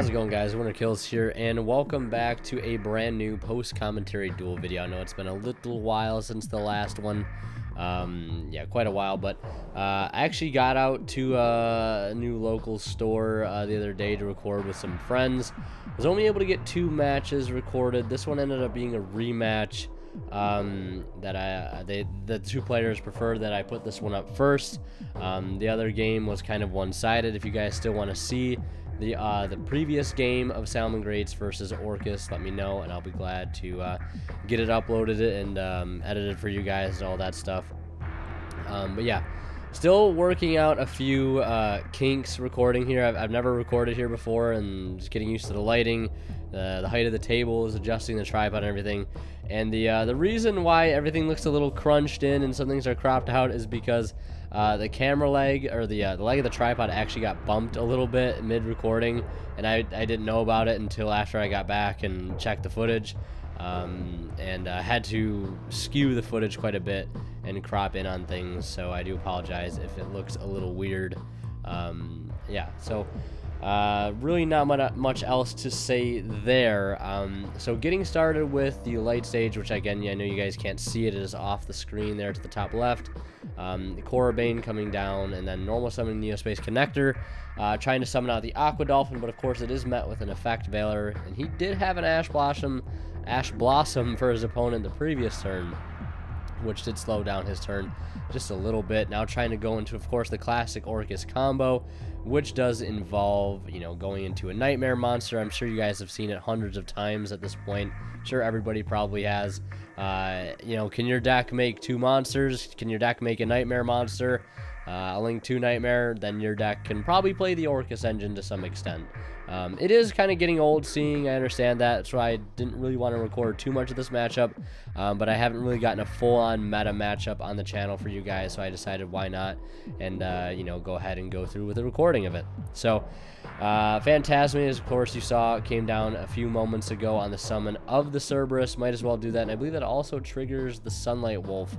How's it going guys? Winter Killz here and welcome back to a brand new post-commentary duel video. I know it's been a little while since the last one. Um, yeah, quite a while, but uh, I actually got out to uh, a new local store uh, the other day to record with some friends. I was only able to get two matches recorded. This one ended up being a rematch um, that I they the two players preferred that I put this one up first. Um, the other game was kind of one-sided. If you guys still want to see the uh, the previous game of Salamangreats versus Orcus, let me know, and I'll be glad to uh, get it uploaded and um, edited for you guys and all that stuff. Um, but yeah, still working out a few uh, kinks recording here. I've, I've, never recorded here before, and just getting used to the lighting, the height of the tables, adjusting the tripod and everything. And the uh, the reason why everything looks a little crunched in and some things are cropped out is because uh, the camera leg or the uh, the leg of the tripod actually got bumped a little bit mid recording, and I, I didn't know about it until after I got back and checked the footage, um, and uh, had to skew the footage quite a bit and crop in on things. So I do apologize if it looks a little weird. Um, yeah, so. Uh, really not much else to say there. Um, so getting started with the light stage, which again, yeah, I know you guys can't see it, it is off the screen there to the top left. Um, Corobane coming down, and then normal summoning Neospace Connector, uh, trying to summon out the Aqua Dolphin, but of course it is met with an Effect Veiler, and he did have an Ash Blossom, Ash Blossom for his opponent the previous turn which did slow down his turn just a little bit. Now trying to go into, of course, the classic Orcus combo, which does involve, you know, going into a Knightmare monster. I'm sure you guys have seen it hundreds of times at this point. I'm sure everybody probably has. Uh, you know, can your deck make two monsters? Can your deck make a Knightmare monster? Uh, a Link 2 Knightmare, then your deck can probably play the Orcus engine to some extent. Um, it is kind of getting old seeing, I understand that, that's why I didn't really want to record too much of this matchup, um, but I haven't really gotten a full-on meta matchup on the channel for you guys, so I decided why not, and, uh, you know, go ahead and go through with the recording of it. So, uh, Phantazmay, of course, you saw, came down a few moments ago on the summon of the Cerberus, might as well do that, and I believe that also triggers the Sunlight Wolf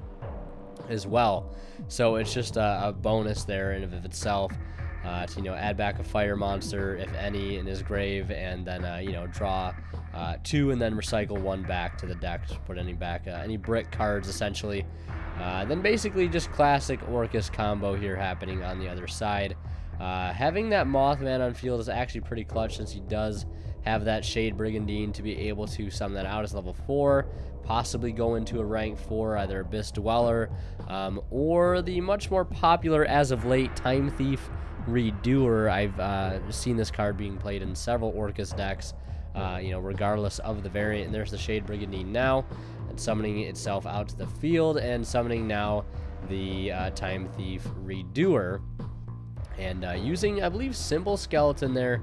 as well, so it's just a, a bonus there in of itself uh, to you know add back a fire monster if any in his grave and then uh, you know draw uh, two and then recycle one back to the deck to put any back uh, any brick cards essentially. Uh, then basically just classic Orcus combo here happening on the other side. Uh, having that Mothman on field is actually pretty clutch since he does have that Shade Brigandine to be able to sum that out as level 4, possibly go into a rank 4, either Abyss Dweller, um, or the much more popular as of late Time Thief Redoer. I've uh, seen this card being played in several Orcus decks, uh, you know, regardless of the variant. And there's the Shade Brigandine now, and summoning itself out to the field, and summoning now the uh, Time Thief Redoer. And uh, using, I believe, Cymbal Skeleton there,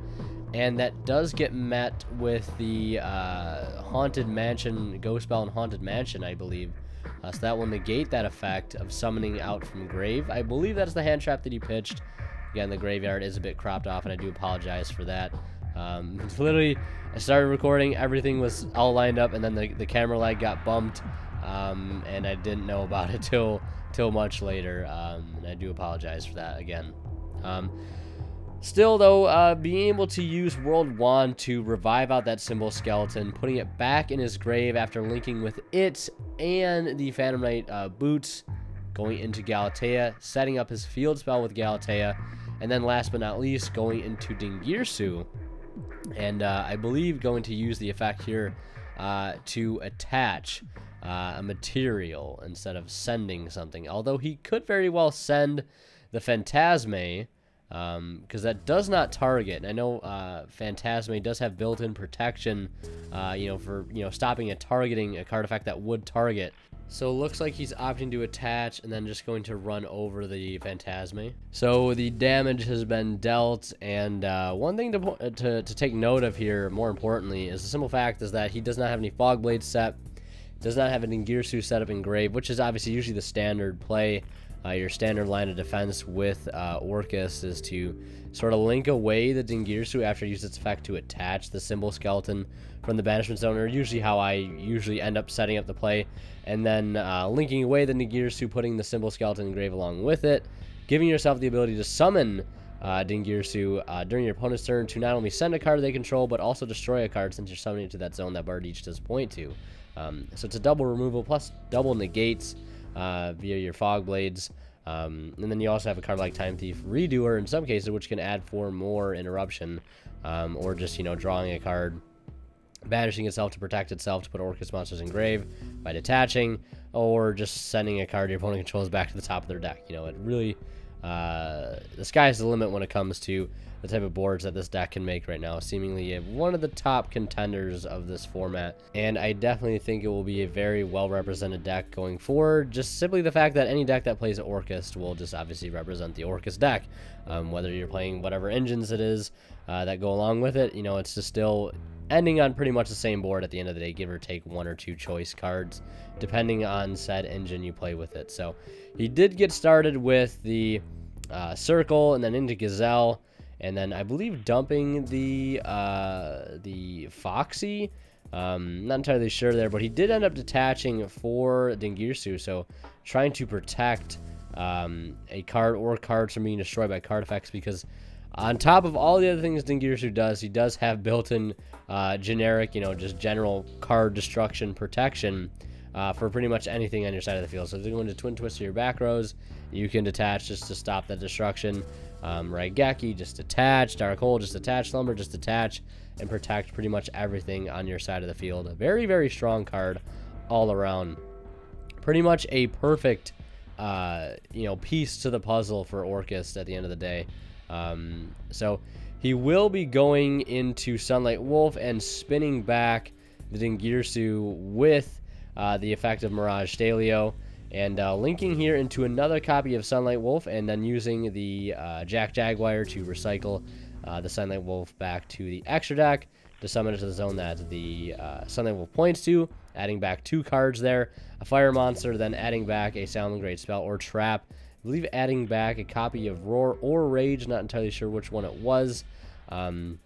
and that does get met with the uh, Haunted Mansion, Ghost Belle and Haunted Mansion, I believe. Uh, so that will negate that effect of summoning out from grave. I believe that's the hand trap that he pitched. Again, the graveyard is a bit cropped off, and I do apologize for that. Um, literally, I started recording, everything was all lined up, and then the, the camera lag got bumped, um, and I didn't know about it till till much later, um, and I do apologize for that again. Um, still, though, uh, being able to use World Wand to revive out that cymbal skeleton, putting it back in his grave after linking with it and the Phantom Knight uh, boots, going into Galatea, setting up his field spell with Galatea, and then last but not least, going into Dingirsu. And uh, I believe going to use the effect here uh, to attach uh, a material instead of sending something. Although he could very well send the Phantazmay, because um, that does not target. And I know uh, does have built-in protection, uh, you know, for you know stopping a targeting a card effect that would target. So it looks like he's opting to attach and then just going to run over the Phantazmay. So the damage has been dealt, and uh, one thing to, to, to take note of here, more importantly, is the simple fact is that he does not have any Fog Blade set, does not have an Dingirsu set up in Grave, which is obviously usually the standard play. Uh, your standard line of defense with uh, Orcus is to sort of link away the Dingirsu after it uses its effect to attach the cymbal skeleton from the banishment zone, or usually how I usually end up setting up the play, and then uh, linking away the Dingirsu, putting the cymbal skeleton grave along with it, giving yourself the ability to summon uh, Dingirsu uh, during your opponent's turn to not only send a card they control, but also destroy a card since you're summoning it to that zone that Bardiche does point to. Um, so it's a double removal plus double negates uh, via your Fog Blades. Um, and then you also have a card like Time Thief Redoer in some cases, which can add four more interruption, um, or just, you know, drawing a card, banishing itself to protect itself to put Orcust monsters in grave by detaching, or just sending a card your opponent controls back to the top of their deck. You know, it really, uh, the sky's the limit when it comes to the type of boards that this deck can make right now. Seemingly one of the top contenders of this format. And I definitely think it will be a very well represented deck going forward. Just simply the fact that any deck that plays Orcust will just obviously represent the Orcust deck. Um, whether you're playing whatever engines it is uh, that go along with it, you know, it's just still ending on pretty much the same board at the end of the day, give or take one or two choice cards, depending on said engine you play with it. So he did get started with the uh, Circle and then into Gazelle and then I believe dumping the uh, the Foxy. Um, not entirely sure there, but he did end up detaching for Dingirsu, so trying to protect um, a card or cards from being destroyed by card effects because on top of all the other things Dingirsu does, he does have built-in uh, generic, you know, just general card destruction protection uh, for pretty much anything on your side of the field. So if you're going to Twin Twist to your back rows, you can detach just to stop that destruction. Um, Raigeki, just attach. Dark Hole, just attach. Slumber, just attach. And protect pretty much everything on your side of the field. A very, very strong card all around. Pretty much a perfect, uh, you know, piece to the puzzle for Orcust at the end of the day. Um, so he will be going into Sunlight Wolf and spinning back the Dingirsu with uh, the effect of Mirage Stallio and uh, linking here into another copy of Sunlight Wolf and then using the uh, Jack Jaguar to recycle uh, the Sunlight Wolf back to the extra deck to summon it to the zone that the uh, Sunlight Wolf points to, adding back two cards there, a Fire Monster, then adding back a Salamangreat Spell or Trap. I believe adding back a copy of Roar or Rage, not entirely sure which one it was. Um,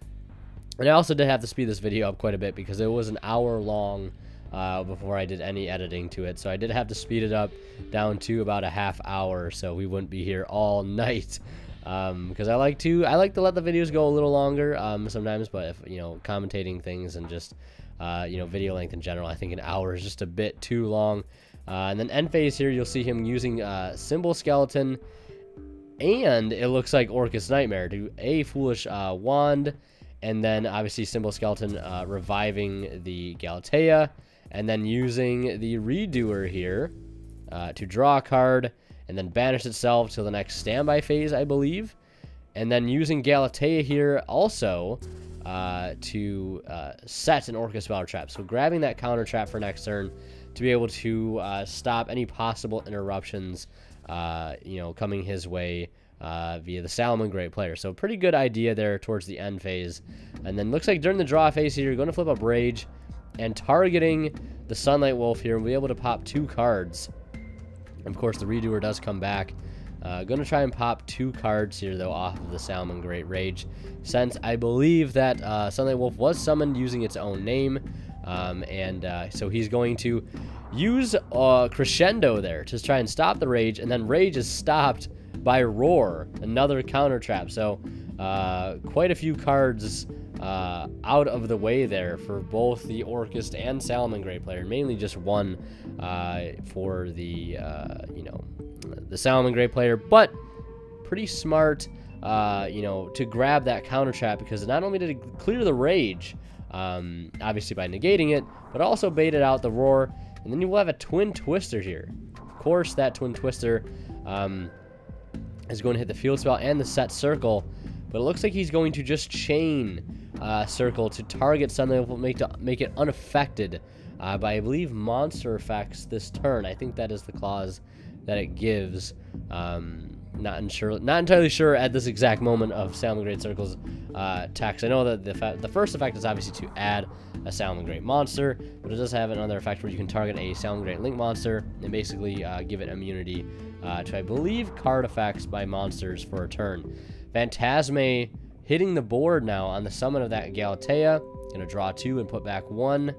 and I also did have to speed this video up quite a bit because it was an hour long uh, before I did any editing to it. So I did have to speed it up down to about a half hour so we wouldn't be here all night. Because um, I like to I like to let the videos go a little longer um, sometimes, but if you know commentating things and just uh, you know video length in general, I think an hour is just a bit too long. Uh, and then end phase here, you'll see him using uh, Cymbal Skeleton, and it looks like Orcus Knightmare to a Foolish uh, Wand, and then obviously Cymbal Skeleton uh, reviving the Galatea, and then using the redoer here uh, to draw a card and then banish itself to the next standby phase, I believe. And then using Galatea here also uh, to uh, set an Orcust Battle Trap. So grabbing that counter trap for next turn to be able to uh, stop any possible interruptions, uh, you know, coming his way uh, via the Salamangreat player. So pretty good idea there towards the end phase. And then looks like during the draw phase here, you're going to flip up Rage and targeting the Sunlight Wolf here and be able to pop two cards. Of course, the Redoer does come back. Uh, going to try and pop two cards here, though, off of the Salamangreat Rage, since I believe that uh, Sunlight Wolf was summoned using its own name, um, and uh, so he's going to use uh, Crescendo there to try and stop the Rage, and then Rage is stopped by Roar, another counter trap. So uh, quite a few cards uh, out of the way there for both the Orcust and Salamangreat player. Mainly just one uh, for the, uh, you know, the Salamangreat player, but pretty smart, uh, you know, to grab that counter trap because not only did it clear the rage, um, obviously by negating it, but also baited out the roar, and then you will have a twin twister here. Of course, that twin twister um, is going to hit the field spell and the set circle, but it looks like he's going to just chain uh, circle to target something will make, to, make it unaffected uh, by, I believe, monster effects this turn. I think that is the clause that it gives. Um, not unsure, not entirely sure at this exact moment of Salamangreat Circle's uh, text. I know that the, the first effect is obviously to add a Salamangreat monster, but it does have another effect where you can target a Salamangreat Link monster and basically uh, give it immunity uh, to, I believe, card effects by monsters for a turn. Phantazmay hitting the board now on the summon of that Galatea. Gonna draw two and put back one.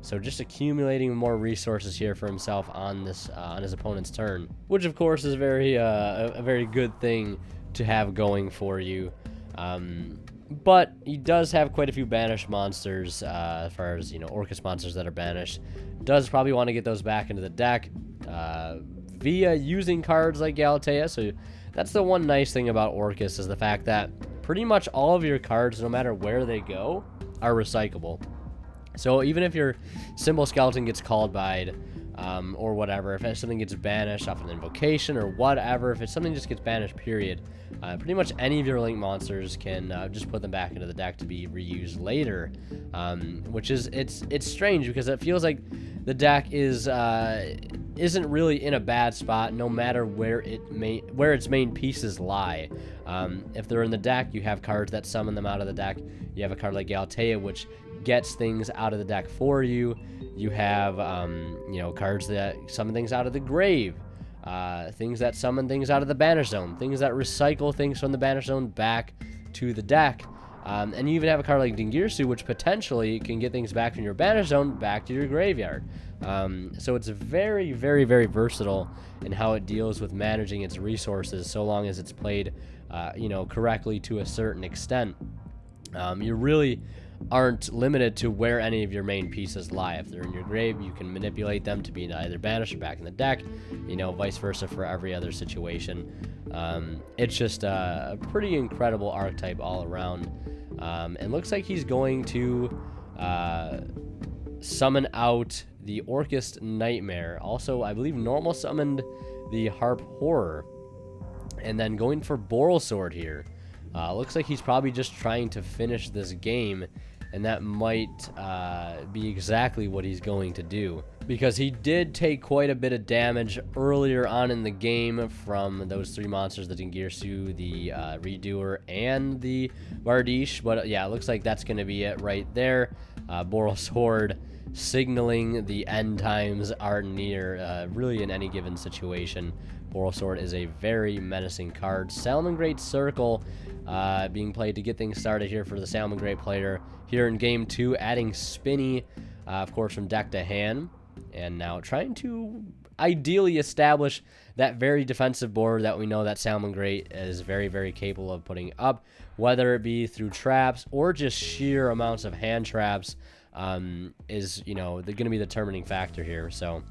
So just accumulating more resources here for himself on this uh, on his opponent's turn, which of course is very uh, a very good thing to have going for you. Um, but he does have quite a few banished monsters, uh, as far as, you know, Orcust monsters that are banished. Does probably want to get those back into the deck uh, via using cards like Galatea. So that's the one nice thing about Orcust is the fact that pretty much all of your cards, no matter where they go, are recyclable. So even if your cymbal skeleton gets called by um, or whatever, if something gets banished off an invocation or whatever, if it's something just gets banished, period, uh, pretty much any of your link monsters can uh, just put them back into the deck to be reused later, um, which is it's it's strange because it feels like the deck is uh, isn't really in a bad spot no matter where it may where its main pieces lie. Um, if they're in the deck, you have cards that summon them out of the deck. You have a card like Galatea, which gets things out of the deck for you. You have, um, you know, cards that summon things out of the grave. Uh, things that summon things out of the banner zone. Things that recycle things from the banner zone back to the deck. Um, and you even have a card like Dingirsu, which potentially can get things back from your banner zone back to your graveyard. Um, so it's very, very, very versatile in how it deals with managing its resources, so long as it's played, uh, you know, correctly to a certain extent. Um, you're really aren't limited to where any of your main pieces lie. If they're in your grave, you can manipulate them to be either banished or back in the deck, you know, vice versa for every other situation. Um, it's just a, pretty incredible archetype all around. Um, and looks like he's going to uh, summon out the Orcust Knightmare. Also, I believe normal summoned the Harp Horror. And then going for Borrelsword here. Uh, looks like he's probably just trying to finish this game, and that might uh, be exactly what he's going to do. Because he did take quite a bit of damage earlier on in the game from those three monsters, the Dingirsu, the uh, Redoer, and the Bardiche. But yeah, it looks like that's going to be it right there. Uh, Borrelsword signaling the end times are near, uh, really in any given situation. Borrelsword is a very menacing card. Salamangreat Circle uh, being played to get things started here for the Salamangreat player. Here in game two, adding Spinny, uh, of course, from deck to hand. And now trying to ideally establish that very defensive board that we know that Salamangreat is very, very capable of putting up, whether it be through traps or just sheer amounts of hand traps um, is, you know, going to be the determining factor here. So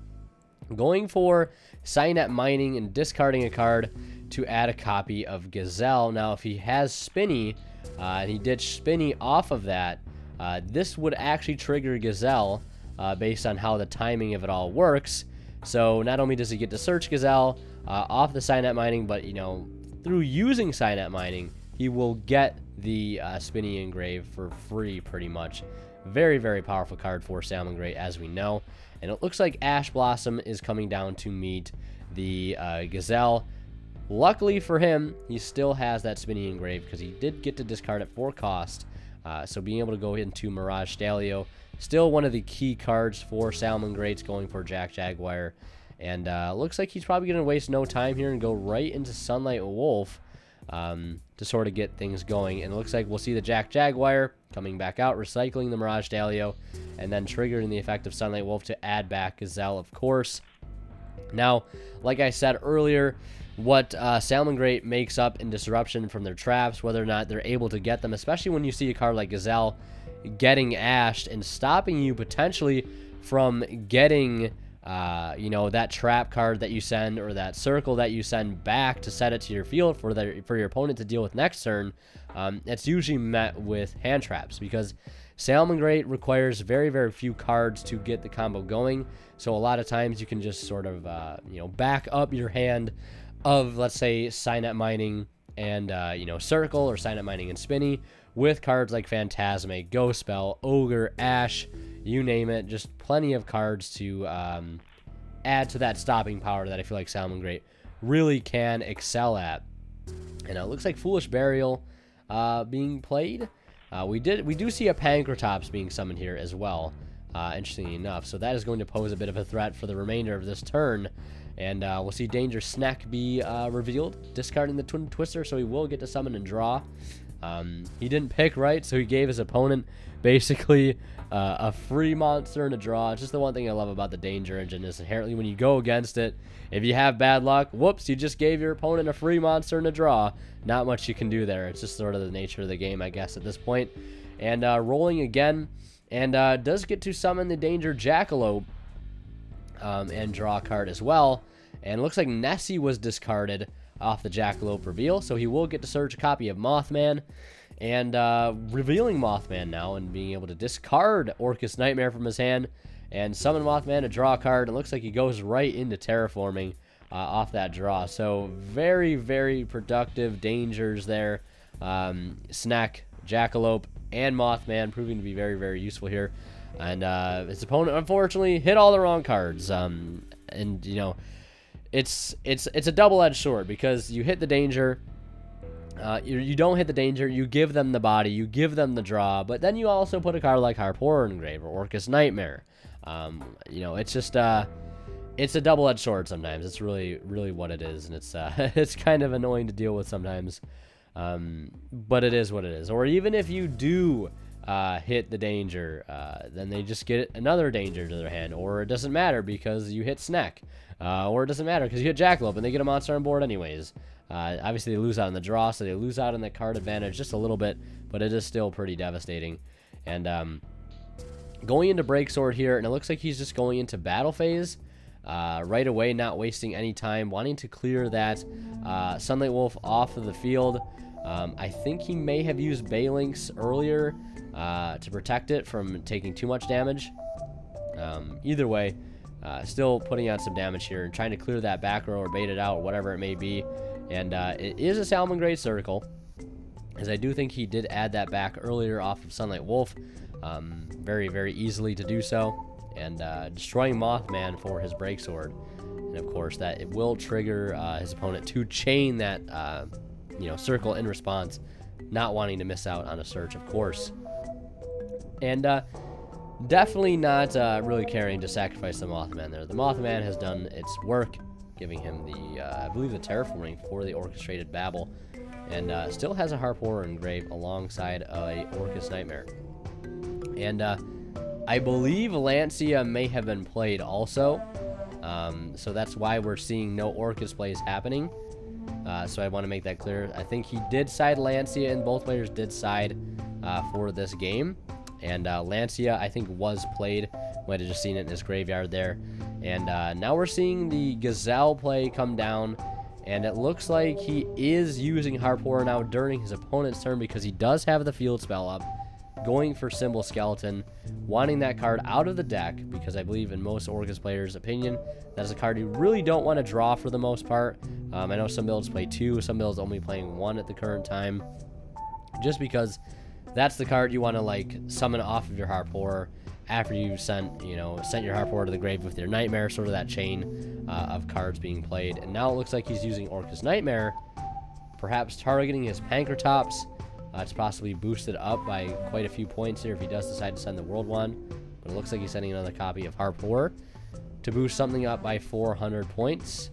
going for Cynet Mining and discarding a card to add a copy of Gazelle. Now, if he has Spinny, uh, and he ditched Spinny off of that, uh, this would actually trigger Gazelle uh, based on how the timing of it all works. So not only does he get to search Gazelle uh, off the Cynet Mining, but, you know, through using Cynet Mining, he will get the uh, Spinny Engrave for free, pretty much. Very, very powerful card for Salamangreat, as we know. And it looks like Ash Blossom is coming down to meet the uh, Gazelle. Luckily for him, he still has that Spinny Engrave because he did get to discard at 4 cost. Uh, so being able to go into Mirage Stallio, still one of the key cards for Salmon Greats going for Jack Jaguar. And uh, looks like he's probably going to waste no time here and go right into Sunlight Wolf um, to sort of get things going. And it looks like we'll see the Jack Jaguar coming back out, recycling the Mirage Stallio, and then triggering the effect of Sunlight Wolf to add back Gazelle, of course. Now, like I said earlier, what uh, Salamangreat makes up in disruption from their traps, whether or not they're able to get them, especially when you see a card like Gazelle getting ashed and stopping you potentially from getting, uh, you know, that trap card that you send or that circle that you send back to set it to your field for the, for your opponent to deal with next turn. Um, it's usually met with hand traps because Salamangreat requires very, very few cards to get the combo going. So a lot of times you can just sort of, uh, you know, back up your hand of, let's say, Cynet Mining and, uh, you know, Circle or Cynet Mining and Spinny with cards like Phantazmay, Ghost Belle, Ogre, Ash, you name it. Just plenty of cards to um, add to that stopping power that I feel like Salamangreat really can excel at. And it looks like Foolish Burial uh, being played. Uh, we did we do see a Pankratops being summoned here as well, uh, interestingly enough. So that is going to pose a bit of a threat for the remainder of this turn. And uh, we'll see Danger Snack be uh, revealed, discarding the Twin Twister, so he will get to summon and draw. Um, he didn't pick right, so he gave his opponent basically uh, a free monster in a draw. It's just the one thing I love about the Danger Engine is inherently when you go against it, if you have bad luck, whoops, you just gave your opponent a free monster in a draw. Not much you can do there. It's just sort of the nature of the game, I guess, at this point. And uh, rolling again, and uh, does get to summon the Danger Jackalope um, and draw a card as well. And looks like Nessie was discarded off the Jackalope reveal, so he will get to search a copy of Mothman. And uh, revealing Mothman now and being able to discard Orcust Knightmare from his hand and summon Mothman to draw a card. It looks like he goes right into terraforming uh, off that draw. So very, very productive dangers there. Um, Snack, Jackalope, and Mothman proving to be very, very useful here. And uh, his opponent, unfortunately, hit all the wrong cards. Um, and, you know, it's it's it's a double-edged sword because you hit the danger, uh, you, you don't hit the danger, you give them the body, you give them the draw, but then you also put a card like Harp Horror-Engrave or Orcust Knightmare. Um, you know, it's just uh, it's a double-edged sword sometimes. It's really really what it is, and it's uh, it's kind of annoying to deal with sometimes. Um, but it is what it is. Or even if you do uh, hit the danger, uh, then they just get another danger to their hand, or it doesn't matter because you hit Snack. Uh, or it doesn't matter because you hit Jackalope and they get a monster on board anyways. Uh, obviously, they lose out on the draw, so they lose out on the card advantage just a little bit, but it is still pretty devastating. And um, going into Break Sword here, and it looks like he's just going into battle phase. Uh, right away, not wasting any time, wanting to clear that uh, Sunlight Wolf off of the field. Um, I think he may have used Balelynx earlier uh, to protect it from taking too much damage. Um, either way, uh, still putting on some damage here and trying to clear that back row or bait it out, whatever it may be. And uh, it is a Salamangreat Circle, as I do think he did add that back earlier off of Sunlight Wolf. Um, very, very easily to do so. And uh, destroying Mothman for his Break Sword. And of course, that it will trigger uh, his opponent to chain that, uh, you know, circle in response, not wanting to miss out on a search, of course. And uh, Definitely not uh, really caring to sacrifice the Mothman there. The Mothman has done its work, giving him the, uh, I believe, the terraforming for the Orcustrated Babel, and uh, still has a Harp Horror-Engrave alongside a Orcus Knightmare. And uh, I believe Lancea may have been played also, um, so that's why we're seeing no Orcus plays happening. Uh, so I want to make that clear. I think he did side Lancea, and both players did side uh, for this game. And uh, Lancea, I think, was played. Might have just seen it in his graveyard there. And uh, now we're seeing the Gazelle play come down. And it looks like he is using Harp Horror now during his opponent's turn because he does have the field spell up. Going for Cymbal Skeleton, wanting that card out of the deck because I believe in most Orcust players' opinion, that is a card you really don't want to draw for the most part. Um, I know some builds play two, some builds only playing one at the current time. Just because that's the card you want to like summon off of your harp horror after you've sent you know sent your harp horror to the grave with your nightmare sort of that chain uh, of cards being played. And now it looks like he's using Orcust Knightmare perhaps targeting his Pankratops uh, it's possibly boosted up by quite a few points here if he does decide to send the World Wand. But it looks like he's sending another copy of Harp Horror to boost something up by 400 points.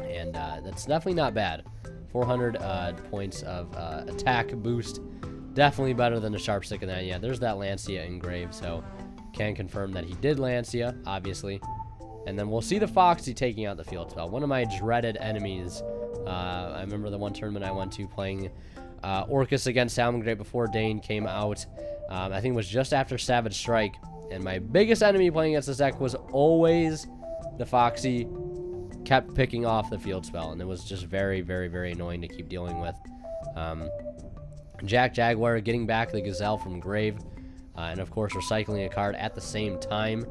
And uh, that's definitely not bad 400 uh, points of uh, attack boost. Definitely better than a sharp stick in that. Yeah, there's that Lancea engraved, so can confirm that he did Lancea, obviously. And then we'll see the Foxy taking out the field spell. One of my dreaded enemies. Uh, I remember the one tournament I went to playing uh, Orcust against Salamangreat before Dane came out. Um, I think it was just after Savage Strike. And my biggest enemy playing against this deck was always the Foxy kept picking off the field spell, and it was just very, very, very annoying to keep dealing with. Um, Jack Jaguar getting back the Gazelle from Grave, uh, and of course recycling a card at the same time.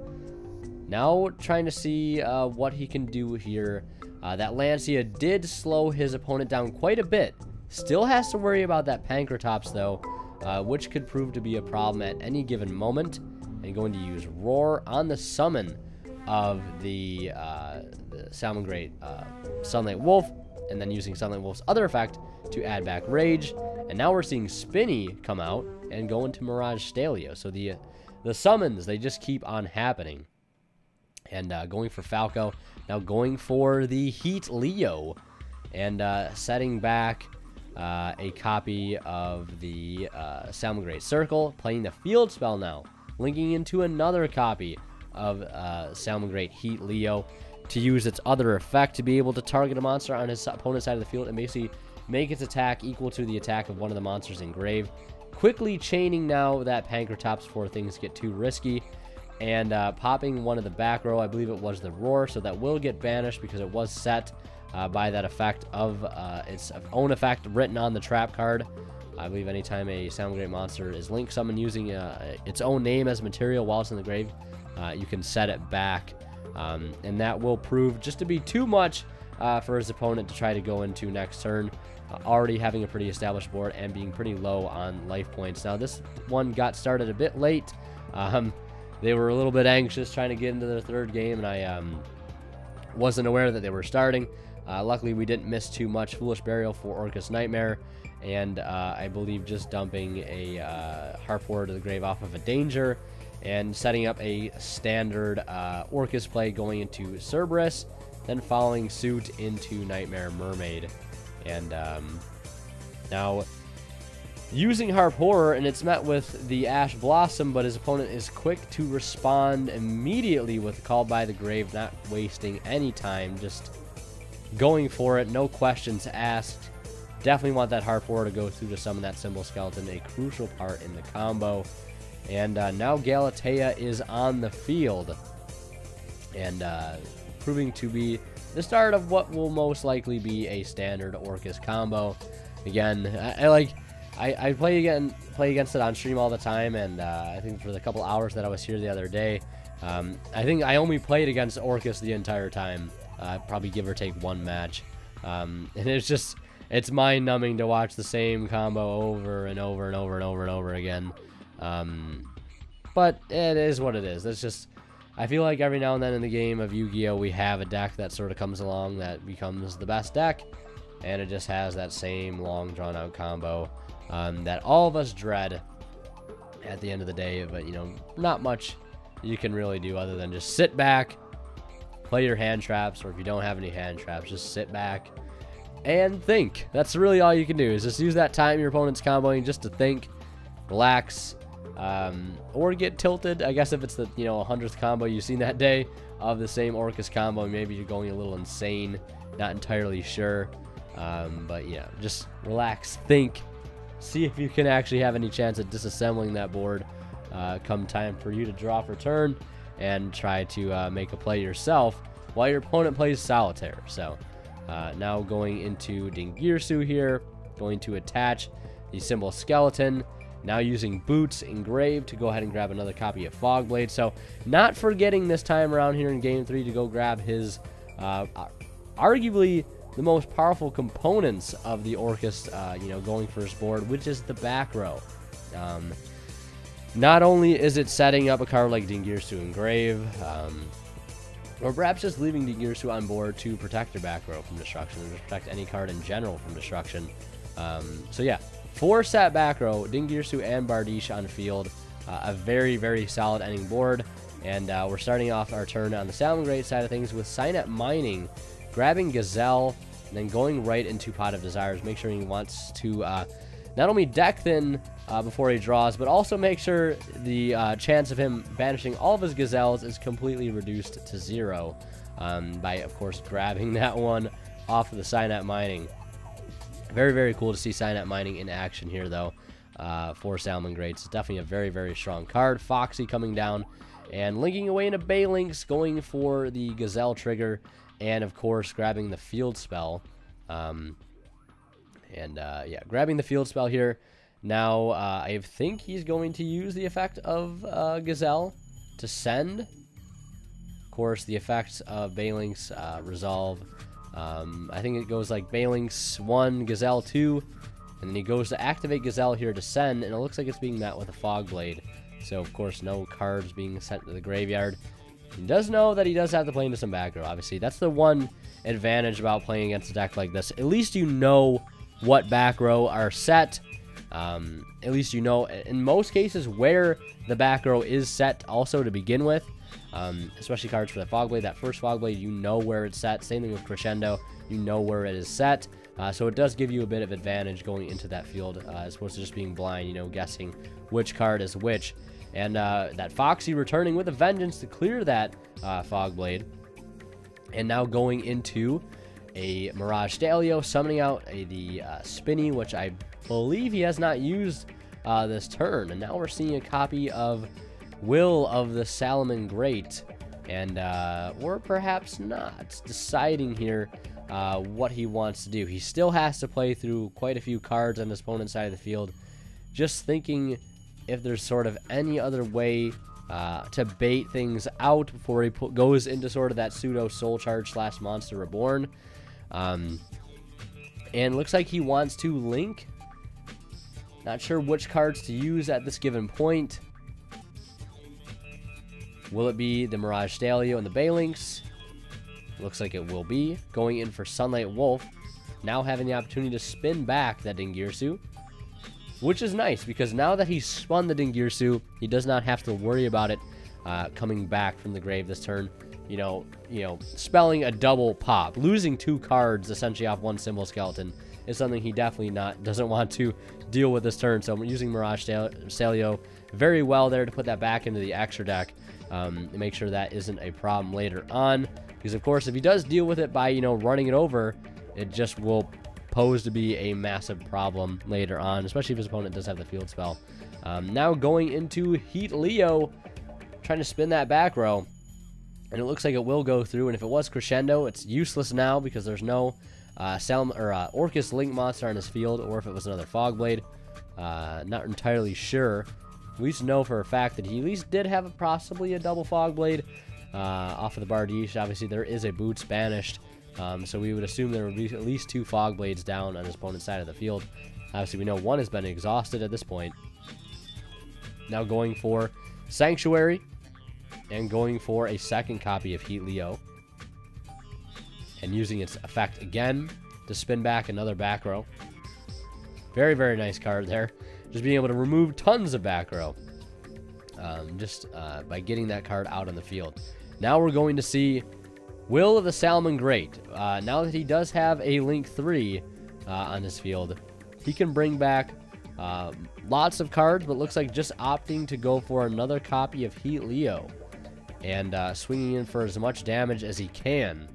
Now trying to see uh, what he can do here. Uh, that Lancea did slow his opponent down quite a bit. Still has to worry about that Pankratops though, uh, which could prove to be a problem at any given moment. And going to use Roar on the summon of the, uh, the Salamangreat uh, Sunlight Wolf, and then using Sunlight Wolf's other effect to add back Rage. And now we're seeing Spinny come out and go into Mirage Stallio. So the the summons, they just keep on happening. And uh, going for Falco. Now going for the Heat Leo. And uh, setting back uh, a copy of the uh, Salamangreat Circle, playing the field spell now, linking into another copy of uh, Salamangreat Heat Leo to use its other effect to be able to target a monster on his opponent's side of the field and basically make its attack equal to the attack of one of the monsters in grave. Quickly chaining now that Pankratops before things get too risky and uh, popping one of the back row. I believe it was the Roar, so that will get banished because it was set uh, by that effect of uh, its own effect written on the trap card. I believe anytime a Salamangreat monster is link summoned using uh, its own name as material while it's in the grave, uh, you can set it back. Um, and that will prove just to be too much uh, for his opponent to try to go into next turn. Uh, already having a pretty established board and being pretty low on life points. Now, this one got started a bit late. Um, they were a little bit anxious trying to get into their third game, and I um, wasn't aware that they were starting. Uh, luckily, we didn't miss too much. Foolish Burial for Orcust Knightmare, and uh, I believe just dumping a uh, Harp to the grave off of a Danger, and setting up a standard uh, Orcust play going into Cerberus, then following suit into Knightmare Mermaid. And um, now using Harp Horror, and it's met with the Ash Blossom, but his opponent is quick to respond immediately with Call by the Grave, not wasting any time, just going for it, no questions asked. Definitely want that Harp Horror to go through to summon that Cymbal Skeleton, a crucial part in the combo. And uh, now Galatea is on the field, and uh, proving to be the start of what will most likely be a standard Orcus combo. Again, I, I like I, I play again play against it on stream all the time, and uh, I think for the couple hours that I was here the other day, um, I think I only played against Orcus the entire time. Uh, probably give or take one match, um, and it's just it's mind numbing to watch the same combo over and over and over and over and over again. Um, but it is what it is. That's just I feel like every now and then in the game of Yu-Gi-Oh we have a deck that sort of comes along that becomes the best deck, and it just has that same long drawn out combo um, that all of us dread at the end of the day. But, you know, not much you can really do other than just sit back, play your hand traps, or if you don't have any hand traps, just sit back and think. That's really all you can do is just use that time your opponent's comboing just to think, relax, um, or get tilted. I guess if it's the, you know, 100th combo you've seen that day of the same Orcust combo, maybe you're going a little insane, not entirely sure. Um, but yeah, just relax, think, see if you can actually have any chance at disassembling that board uh, come time for you to draw for turn and try to uh, make a play yourself while your opponent plays solitaire. So uh, now going into Dingirsu here, going to attach the cymbal skeleton. Now using Boots Engraved to go ahead and grab another copy of Fogblade. So not forgetting this time around here in Game 3 to go grab his uh, arguably the most powerful components of the Orcus, uh, you know, going first board, which is the back row. Um, not only is it setting up a card like Dingirsu Engrave, um, or perhaps just leaving Dingirsu on board to protect your back row from destruction, or just protect any card in general from destruction. Um, so yeah, four set back row, Dingirsu and Bardiche on field. Uh, a very, very solid ending board. And uh, we're starting off our turn on the Salamangreat side of things with Cynet Mining grabbing Gazelle, and then going right into Pot of Desires. Make sure he wants to uh, not only deck thin uh, before he draws, but also make sure the uh, chance of him banishing all of his Gazelles is completely reduced to zero um, by, of course, grabbing that one off of the Cynet Mining. Very, very cool to see Cynet Mining in action here, though, uh, for Salamangreats. It's definitely a very, very strong card. Foxy coming down and linking away into Balelynx, going for the Gazelle trigger and of course grabbing the field spell. Um, and uh, yeah, grabbing the field spell here. Now uh, I think he's going to use the effect of uh, Gazelle to send. Of course, the effects of Balelynx uh, resolve. Um, I think it goes like Balelynx 1, Gazelle 2, and then he goes to activate Gazelle here to send, and it looks like it's being met with a Fog Blade. So, of course, no cards being sent to the graveyard. He does know that he does have to play into some back row, obviously. That's the one advantage about playing against a deck like this. At least you know what back row are set. Um, at least you know, in most cases, where the back row is set also to begin with. Um, especially cards for the Fog Blade. That first Fog Blade, you know where it's set. Same thing with Crescendo. You know where it is set. Uh, so it does give you a bit of advantage going into that field uh, as opposed to just being blind, you know, guessing which card is which. And uh, that Foxy returning with a vengeance to clear that uh, Fog Blade. And now going into a Mirage Stallio, summoning out a, the uh, Spinny, which I believe he has not used uh, this turn. And now we're seeing a copy of Will of the Salamangreat, And, uh, or perhaps not, deciding here uh, what he wants to do. He still has to play through quite a few cards on his opponent's side of the field. Just thinking if there's sort of any other way uh, to bait things out before he goes into sort of that pseudo soul charge slash monster reborn. Um, and looks like he wants to link. Not sure which cards to use at this given point. Will it be the Mirage Stallio and the Balelynx? Looks like it will be. Going in for Sunlight Wolf. Now having the opportunity to spin back that Dingirsu. Which is nice, because now that he's spun the Dingirsu, he does not have to worry about it uh, coming back from the grave this turn. You know, you know, spelling a double pop. Losing two cards essentially off one cymbal skeleton is something he definitely not doesn't want to deal with this turn. So I'm using Mirage Stallio very well there to put that back into the extra deck um, make sure that isn't a problem later on. Because, of course, if he does deal with it by, you know, running it over, it just will pose to be a massive problem later on, especially if his opponent does have the field spell. Um, now going into Heat Leo, trying to spin that back row. And it looks like it will go through. And if it was Crescendo, it's useless now because there's no uh, or uh, Orcust Link monster on his field, or if it was another Fog Blade. Uh, not entirely sure. We least know for a fact that he at least did have a, possibly a double Fog Blade uh, off of the Bardiche. Obviously, there is a Boots banished, um, so we would assume there would be at least two Fog Blades down on his opponent's side of the field. Obviously, we know one has been exhausted at this point. Now going for Sanctuary and going for a second copy of Heat Leo. And using its effect again to spin back another back row. Very, very nice card there. Just being able to remove tons of back row. Um, just uh, by getting that card out on the field. Now we're going to see Will of the Salamangreat. Uh, now that he does have a Link 3 uh, on his field, he can bring back uh, lots of cards, but looks like just opting to go for another copy of Heat Leo and uh, swinging in for as much damage as he can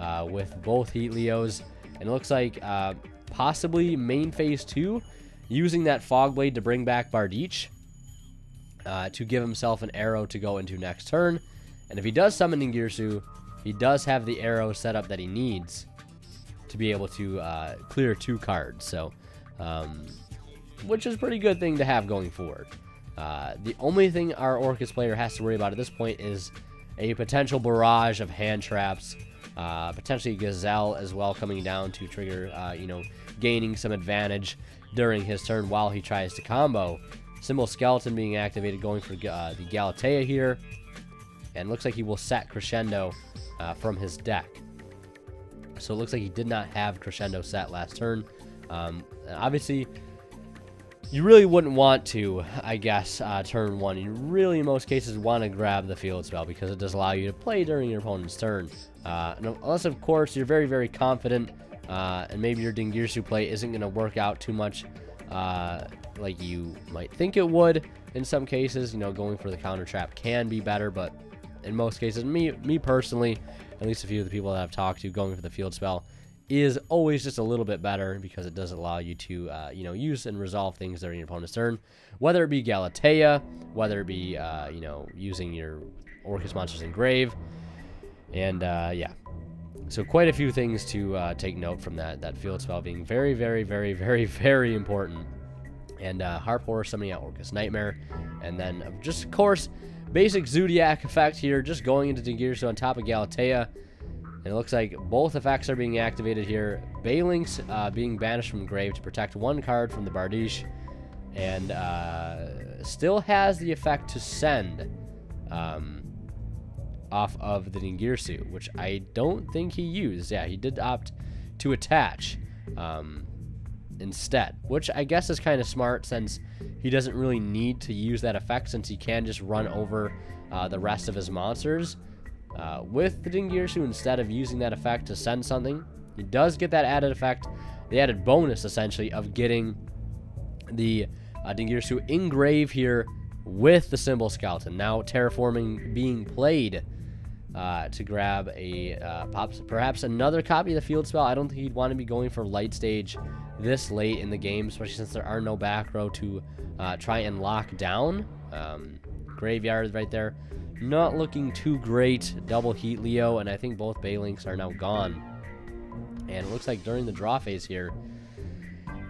uh, with both Heat Leos. And it looks like uh, possibly main phase 2 using that Fog Blade to bring back Bardiche uh, to give himself an arrow to go into next turn. And if he does summon Ningirsu, he does have the arrow set up that he needs to be able to uh, clear two cards. So, um, which is a pretty good thing to have going forward. Uh, the only thing our Orcus player has to worry about at this point is a potential barrage of hand traps, uh, potentially Gazelle as well coming down to trigger, uh, you know, gaining some advantage during his turn while he tries to combo. Cymbal Skeleton being activated, going for uh, the Galatea here. And looks like he will set Crescendo uh, from his deck. So it looks like he did not have Crescendo set last turn. Um, obviously, you really wouldn't want to, I guess, uh, turn one. You really, in most cases, want to grab the field spell because it does allow you to play during your opponent's turn. Uh, unless, of course, you're very, very confident uh, and maybe your Dingirsu play isn't going to work out too much uh, like you might think it would in some cases. You know, going for the counter trap can be better, but in most cases, me, me personally, at least a few of the people that I've talked to, going for the field spell is always just a little bit better because it does allow you to, uh, you know, use and resolve things during your opponent's turn, whether it be Galatea, whether it be, uh, you know, using your Orcust Monsters Engrave, and uh, yeah, so quite a few things to uh, take note from that that field spell being very, very, very, very, very important. And uh, Harp Horror summoning out Orcust Knightmare, and then just of course basic Zodiac effect here, just going into Dingirsu on top of Galatea. And it looks like both effects are being activated here. Balelynx uh, being banished from grave to protect one card from the Bardiche. And uh, still has the effect to send. Um, off of the Ningirsu, which I don't think he used. Yeah, he did opt to attach um, instead, which I guess is kind of smart since he doesn't really need to use that effect since he can just run over uh, the rest of his monsters. Uh, with the Dingirsu, instead of using that effect to send something, he does get that added effect the added bonus, essentially, of getting the uh, Dingirsu engrave here with the cymbal skeleton. Now terraforming being played uh, to grab a uh, pops, perhaps another copy of the field spell. I don't think he'd want to be going for light stage this late in the game, especially since there are no back row to uh, try and lock down. Um, graveyard right there. Not looking too great. Double heat Leo, and I think both Balelynx are now gone. And it looks like during the draw phase here,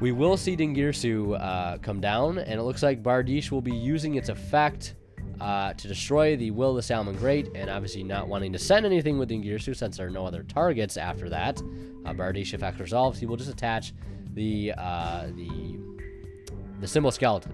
we will see Dingirsu uh, come down, and it looks like Bardiche will be using its effect uh, to destroy the Will of the Salamangreat, and obviously not wanting to send anything with Dingirsu since there are no other targets after that. Uh, Bardiche effect resolves. He will just attach the uh, the the cymbal skeleton,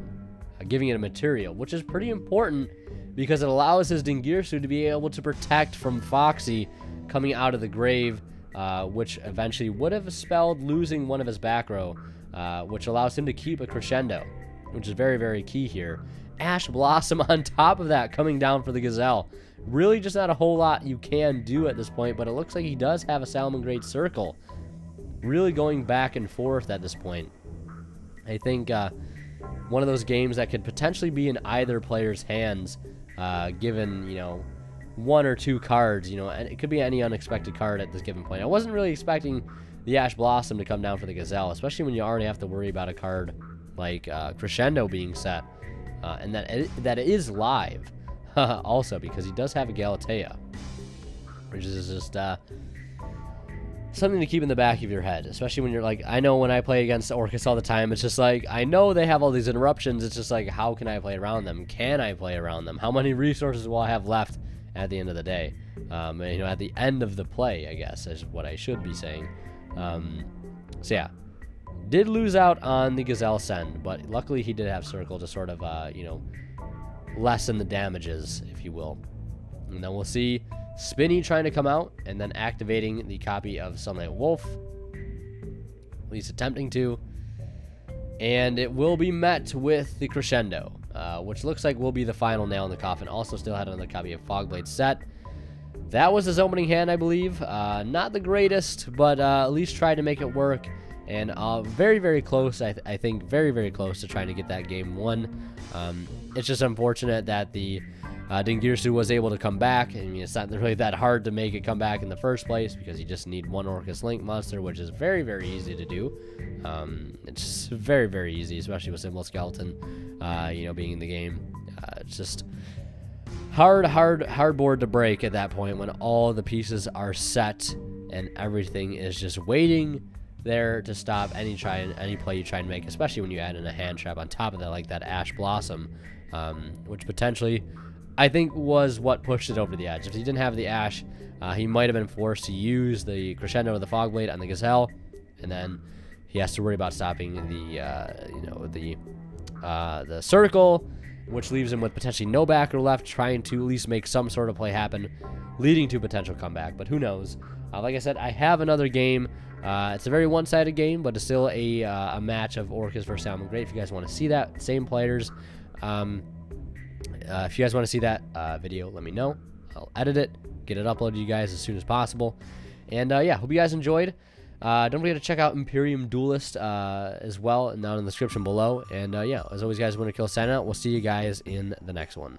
uh, giving it a material, which is pretty important because it allows his Dingirsu to be able to protect from Foxy coming out of the grave, uh, which eventually would have spelled losing one of his back row, uh, which allows him to keep a crescendo, which is very, very key here. Ash Blossom on top of that coming down for the Gazelle. Really just not a whole lot you can do at this point, but it looks like he does have a Salamangreat Circle. Really going back and forth at this point. I think uh, one of those games that could potentially be in either player's hands, uh, given, you know, one or two cards, you know, and it could be any unexpected card at this given point. I wasn't really expecting the Ash Blossom to come down for the Gazelle, especially when you already have to worry about a card like uh, Crescendo being set, uh, and that it, that it is live, also because he does have a Galatea, which is just uh, something to keep in the back of your head, especially when you're like, I know when I play against Orcust all the time, it's just like, I know they have all these interruptions. It's just like, how can I play around them? Can I play around them? How many resources will I have left at the end of the day? Um, you know, at the end of the play, I guess, is what I should be saying. Um, so yeah, did lose out on the Gazelle Send, but luckily he did have Circle to sort of, uh, you know, lessen the damages, if you will. And then we'll see Spinny trying to come out and then activating the copy of Sunlight Wolf. At least attempting to. And it will be met with the Crescendo, uh, which looks like will be the final nail in the coffin. Also still had another copy of Fogblade set. That was his opening hand, I believe. Uh, not the greatest, but uh, at least tried to make it work. And uh, very, very close, I, th I, think, very, very close to trying to get that game won. Um, it's just unfortunate that the uh, Dingirsu was able to come back. I mean, it's not really that hard to make it come back in the first place because you just need one Orcust Link monster, which is very, very easy to do. Um, it's very, very easy, especially with Cymbal Skeleton, uh, you know, being in the game. Uh, it's just hard, hard, hard board to break at that point when all the pieces are set and everything is just waiting there to stop any try any play you try and make, especially when you add in a hand trap on top of that, like that Ash Blossom, um, which potentially I think was what pushed it over the edge. If he didn't have the Ash, uh, he might have been forced to use the Crescendo of the Fogblade on the Gazelle, and then he has to worry about stopping the, uh, you know, the uh, the Circle, which leaves him with potentially no backer left, trying to at least make some sort of play happen, leading to potential comeback. But who knows? Uh, like I said, I have another game. Uh, it's a very one-sided game, but it's still a, uh, a match of Orcust versus Salamangreat. If you guys want to see that, same players. Um, uh, if you guys want to see that uh, video, let me know. I'll edit it, get it uploaded to you guys as soon as possible. And uh, yeah, hope you guys enjoyed. Uh, don't forget to check out Imperium Duelist uh, as well, down in the description below. And uh, yeah, as always, guys, Winter Killz sign out. We'll see you guys in the next one.